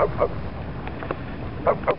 Up.